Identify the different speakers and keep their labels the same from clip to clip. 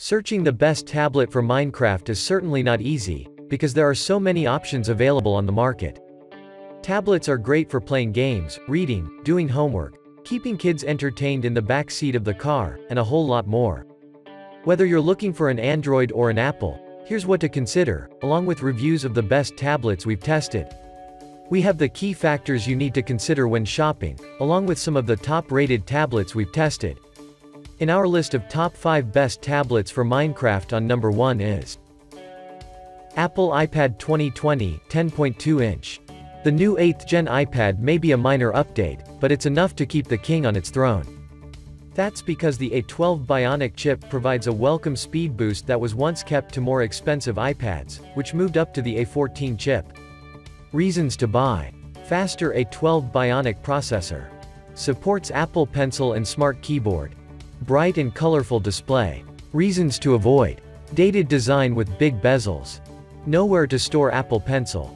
Speaker 1: Searching the best tablet for Minecraft is certainly not easy, because there are so many options available on the market. Tablets are great for playing games, reading, doing homework, keeping kids entertained in the back seat of the car, and a whole lot more. Whether you're looking for an Android or an Apple, here's what to consider, along with reviews of the best tablets we've tested. We have the key factors you need to consider when shopping, along with some of the top-rated tablets we've tested. In our list of top 5 best tablets for Minecraft on number 1 is Apple iPad 2020 10.2 inch. The new 8th gen iPad may be a minor update, but it's enough to keep the king on its throne. That's because the A12 Bionic chip provides a welcome speed boost that was once kept to more expensive iPads, which moved up to the A14 chip. Reasons to buy. Faster A12 Bionic processor. Supports Apple Pencil and Smart Keyboard. Bright and colorful display. Reasons to avoid. Dated design with big bezels. Nowhere to store Apple Pencil.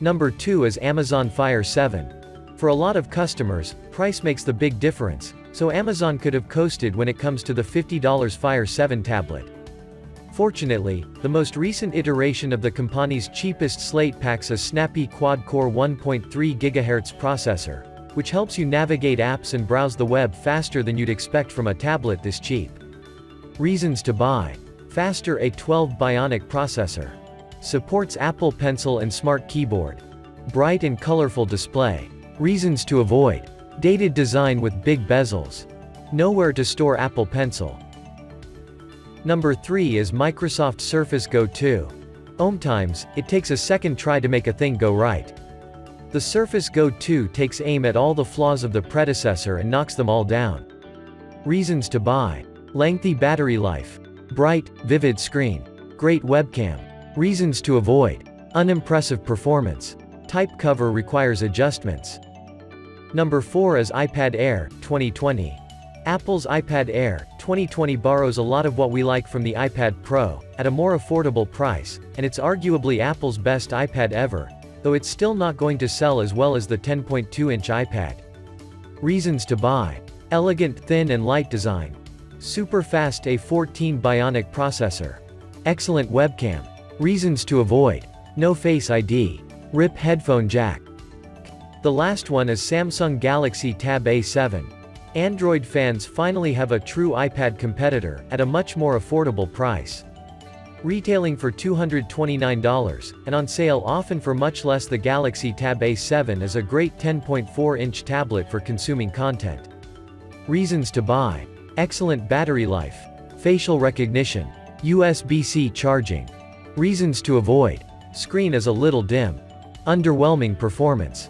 Speaker 1: Number 2 is Amazon Fire 7. For a lot of customers, price makes the big difference, so Amazon could have coasted when it comes to the $50 Fire 7 tablet. Fortunately, the most recent iteration of the company's cheapest slate packs a snappy quad-core 1.3 GHz processor, which helps you navigate apps and browse the web faster than you'd expect from a tablet this cheap. Reasons to buy. Faster A12 Bionic processor. Supports Apple Pencil and Smart Keyboard. Bright and colorful display. Reasons to avoid. Dated design with big bezels. Nowhere to store Apple Pencil. Number 3 is Microsoft Surface Go 2. Ometimes, it takes a second try to make a thing go right. The Surface Go 2 takes aim at all the flaws of the predecessor and knocks them all down. Reasons to buy. Lengthy battery life. Bright, vivid screen. Great webcam. Reasons to avoid. Unimpressive performance. Type cover requires adjustments. Number 4 is iPad Air, 2020. Apple's iPad Air, 2020 borrows a lot of what we like from the iPad Pro, at a more affordable price, and it's arguably Apple's best iPad ever, though it's still not going to sell as well as the 10.2-inch iPad. Reasons to buy. Elegant thin and light design. Super fast A14 Bionic processor. Excellent webcam. Reasons to avoid. No Face ID. RIP headphone jack. The last one is Samsung Galaxy Tab A7. Android fans finally have a true iPad competitor, at a much more affordable price. Retailing for $229, and on sale often for much less the Galaxy Tab A7 is a great 10.4-inch tablet for consuming content. Reasons to buy. Excellent battery life. Facial recognition. USB-C charging. Reasons to avoid. Screen is a little dim. Underwhelming performance.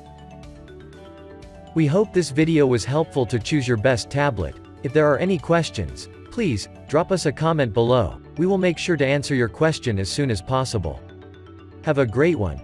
Speaker 1: We hope this video was helpful to choose your best tablet. If there are any questions, please, drop us a comment below. We will make sure to answer your question as soon as possible. Have a great one.